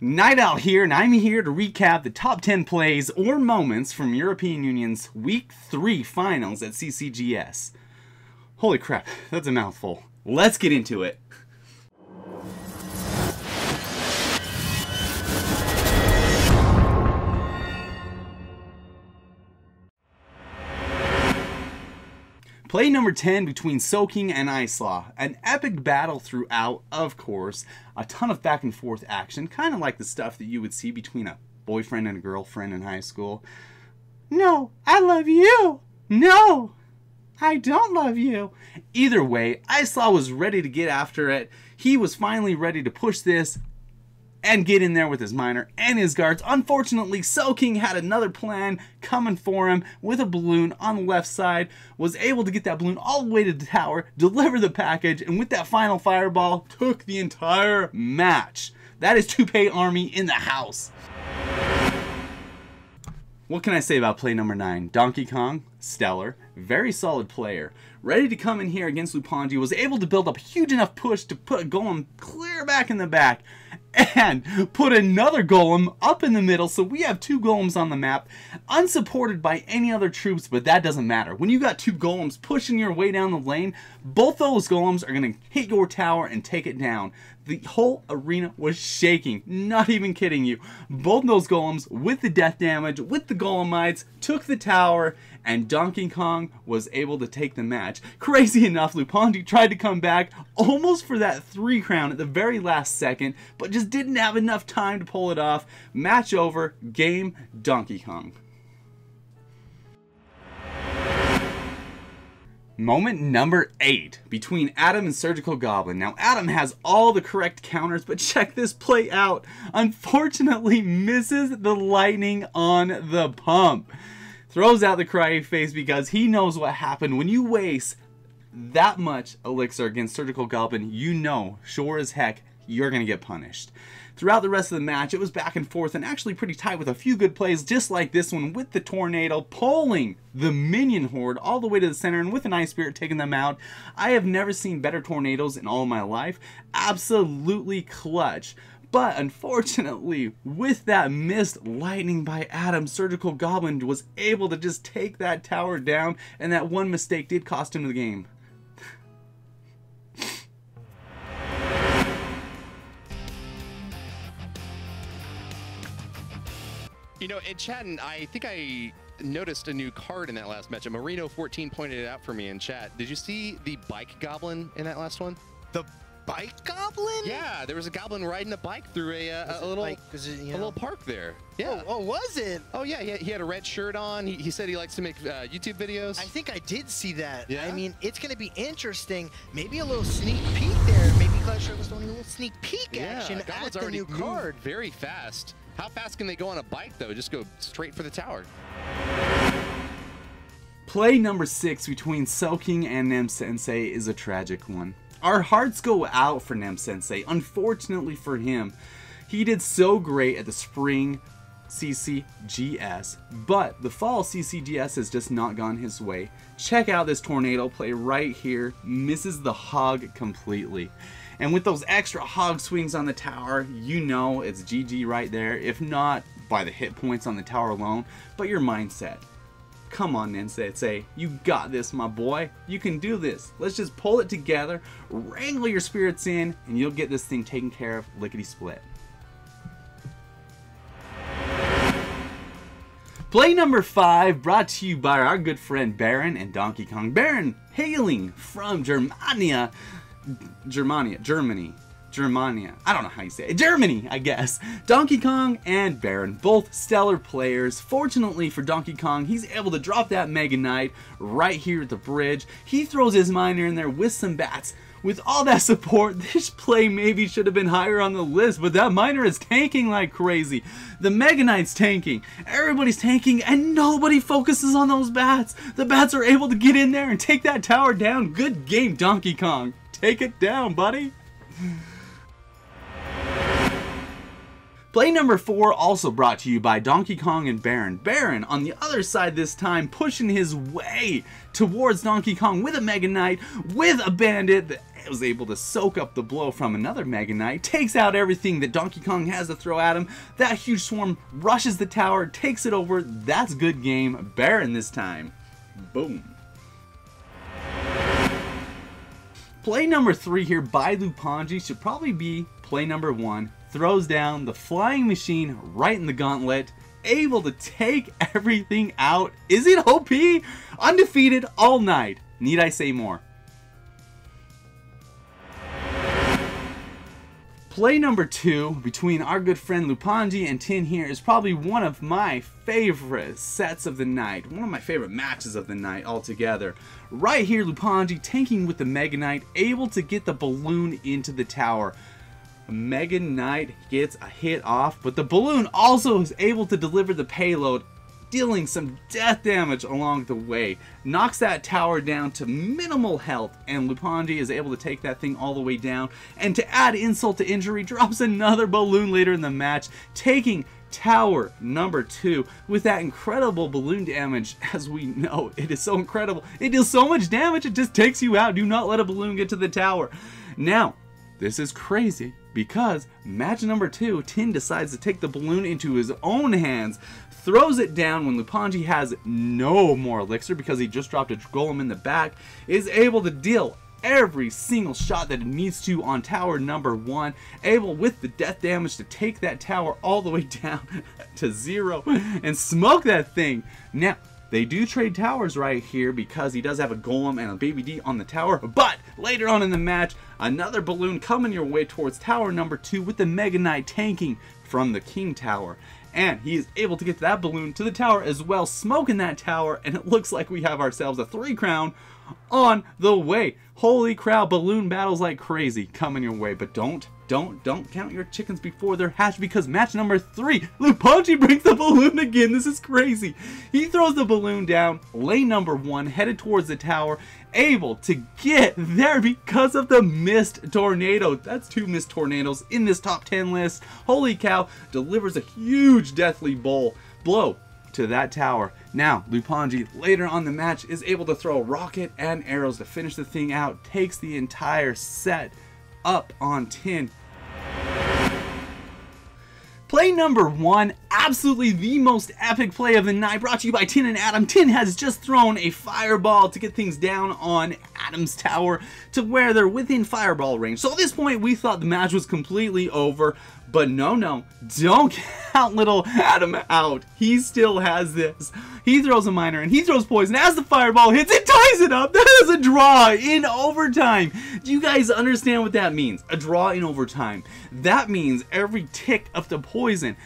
NyteOwl here, and I'm here to recap the top 10 plays or moments from European Union's Week 3 finals at CCGS. Holy crap, that's a mouthful. Let's get into it. Play number 10 between Soaking and Icelaw. An epic battle throughout, of course. A ton of back and forth action, kind of like the stuff that you would see between a boyfriend and a girlfriend in high school. No, I love you! No, I don't love you. Either way, Icelaw was ready to get after it. He was finally ready to push this and get in there with his miner and his guards. Unfortunately, Cell Soaking had another plan coming for him with a balloon on the left side, was able to get that balloon all the way to the tower, deliver the package, and with that final fireball, took the entire match. That is Toupee Army in the house. What can I say about play number 9? Donkey Kong, stellar, very solid player. Ready to come in here against Lupanji, was able to build up a huge enough push to put golem clear back in the back and put another golem up in the middle. So we have two golems on the map unsupported by any other troops but that doesn't matter. When you got two golems pushing your way down the lane both those golems are going to hit your tower and take it down the whole arena was shaking not even kidding you both those golems with the death damage with the golemites took the tower and Donkey Kong was able to take the match. Crazy enough, Lupanji tried to come back almost for that three crown at the very last second, but just didn't have enough time to pull it off. Match over, game Donkey Kong. Moment number 8 between Adam and Surgical Goblin. Now, Adam has all the correct counters, but check this play out. Unfortunately, misses the lightning on the pump throws out the crying face because he knows what happened. When you waste that much elixir against Surgical Goblin, you know, sure as heck, you're going to get punished. Throughout the rest of the match, it was back and forth and actually pretty tight with a few good plays, just like this one with the Tornado pulling the Minion Horde all the way to the center and with an Ice Spirit taking them out. I have never seen better tornadoes in all my life. Absolutely clutch. But unfortunately, with that missed lightning by Adam, Surgical Goblin was able to just take that tower down, and that one mistake did cost him the game. You know, in chat, I think I noticed a new card in that last match. Marino 14 pointed it out for me in chat. Did you see the bike goblin in that last one? The bike goblin? Yeah, there was a goblin riding a bike through a, uh, a little like, it, you know? a little park there. Yeah. Oh, oh was it? Oh yeah, he had, he had, a red shirt on. He, he said he likes to make uh, YouTube videos. I think I did see that. Yeah. I mean, it's going to be interesting. Maybe a little sneak peek there. Maybe Clash Royale was doing a little sneak peek yeah, action at the new card. Very fast. How fast can they go on a bike though? Just go straight for the tower. Play number six between Soaking and Nem Sensei is a tragic one. Our hearts go out for Nem Sensei. Unfortunately for him, he did so great at the spring CCGS, but the fall CCGS has just not gone his way. Check out this tornado play right here, misses the hog completely. And with those extra hog swings on the tower, you know it's GG right there, if not by the hit points on the tower alone, but your mindset. Come on, Nensei. You got this, my boy. You can do this. Let's just pull it together, wrangle your spirits in, and you'll get this thing taken care of lickety split. Play number five brought to you by our good friend Baron and Donkey Kong. Baron hailing from Germania, Germania, Germany. Germania. I don't know how you say it. Germany, I guess. Donkey Kong and Baron, both stellar players. Fortunately for Donkey Kong, he's able to drop that Mega Knight right here at the bridge. He throws his miner in there with some bats. With all that support, this play maybe should have been higher on the list, but that miner is tanking like crazy. The Mega Knight's tanking, everybody's tanking, and nobody focuses on those bats. The bats are able to get in there and take that tower down. Good game, Donkey Kong. Take it down, buddy. Play number 4 also brought to you by Donkey Kong and Baron. Baron on the other side this time pushing his way towards Donkey Kong with a Mega Knight, with a Bandit, that was able to soak up the blow from another Mega Knight, takes out everything that Donkey Kong has to throw at him. That huge swarm rushes the tower, takes it over. That's good game. Baron this time. Boom. Play number three here by Lupanji should probably be play number one. Throws down the flying machine right in the gauntlet able to take everything out. Is it OP? Undefeated all night. Need I say more? Play number two between our good friend Lupanji and Tin here is probably one of my favorite sets of the night. One of my favorite matches of the night altogether. Right here, Lupanji tanking with the Mega Knight, able to get the balloon into the tower. Mega Knight gets a hit off, but the balloon also is able to deliver the payload, dealing some death damage along the way. Knocks that tower down to minimal health, and Lupanji is able to take that thing all the way down. And to add insult to injury, drops another balloon later in the match, taking tower number two with that incredible balloon damage. As we know it is so incredible. It deals so much damage it just takes you out. Do not let a balloon get to the tower. Now this is crazy because match number two, Tin decides to take the balloon into his own hands, throws it down when Lupanji has no more elixir because he just dropped a golem in the back, is able to deal every single shot that it needs to on tower number one, able with the death damage to take that tower all the way down to zero and smoke that thing. Now, they do trade towers right here because he does have a golem and a baby D on the tower, but later on in the match, another balloon coming your way towards tower number two with the Mega Knight tanking from the King Tower. And he is able to get that balloon to the tower as well, smoking that tower, and it looks like we have ourselves a three crown on the way. Holy crap, balloon battles like crazy coming your way, but don't don't, don't count your chickens before they're hatched because match number three, Lupanji brings the balloon again. This is crazy. He throws the balloon down, lane number one, headed towards the tower, able to get there because of the missed tornado. That's two missed tornadoes in this top 10 list. Holy cow, delivers a huge deathly bowl blow to that tower. Now, Lupanji, later on the match, is able to throw a rocket and arrows to finish the thing out, takes the entire set up on tin. Play number one, absolutely the most epic play of the night, brought to you by Tin and Adam. Tin has just thrown a fireball to get things down on Adam's tower to where they're within fireball range. So at this point, we thought the match was completely over, but no, no, don't count little Adam out. He still has this. He throws a miner and he throws poison. As the fireball hits, it ties it up. That is a draw in overtime. Do you guys understand what that means? A draw in overtime. That means every tick of the poison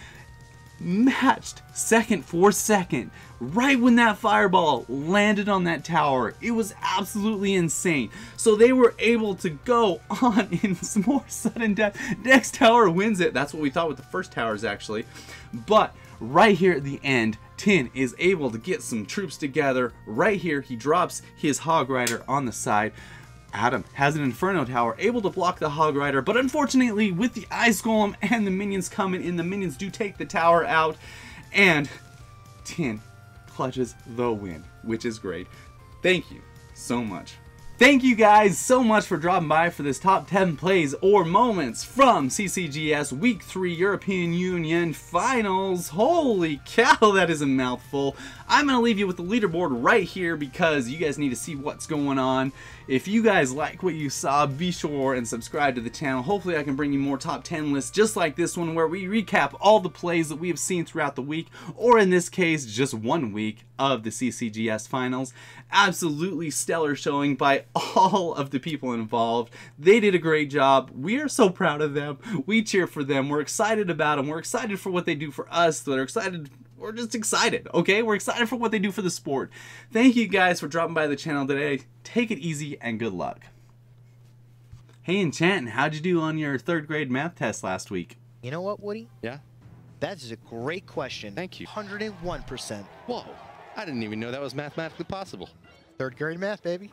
matched second for second right when that fireball landed on that tower. It was absolutely insane. So they were able to go on in some more sudden death. Next tower wins it. That's what we thought with the first towers actually. But right here at the end, Tin is able to get some troops together. Right here, he drops his Hog Rider on the side. Adam has an Inferno Tower, able to block the Hog Rider, but unfortunately, with the Ice Golem and the minions coming in, the minions do take the tower out, and Tin clutches the win, which is great. Thank you so much. Thank you guys so much for dropping by for this top 10 plays or moments from CCGS Week 3 European Union Finals. Holy cow, that is a mouthful. I'm going to leave you with the leaderboard right here because you guys need to see what's going on. If you guys like what you saw, be sure and subscribe to the channel. Hopefully I can bring you more top 10 lists just like this one where we recap all the plays that we have seen throughout the week, or in this case, just one week of the CCGS Finals. Absolutely stellar showing by all of the people involved. They did a great job. We are so proud of them. We cheer for them. We're excited about them. We're excited for what they do for us. They're excited we're just excited, okay? We're excited for what they do for the sport. Thank you guys for dropping by the channel today. Take it easy and good luck. Hey, Enchantin, how'd you do on your third grade math test last week? You know what, Woody? Yeah? That is a great question. Thank you. 101%. Whoa, I didn't even know that was mathematically possible. Third grade math, baby.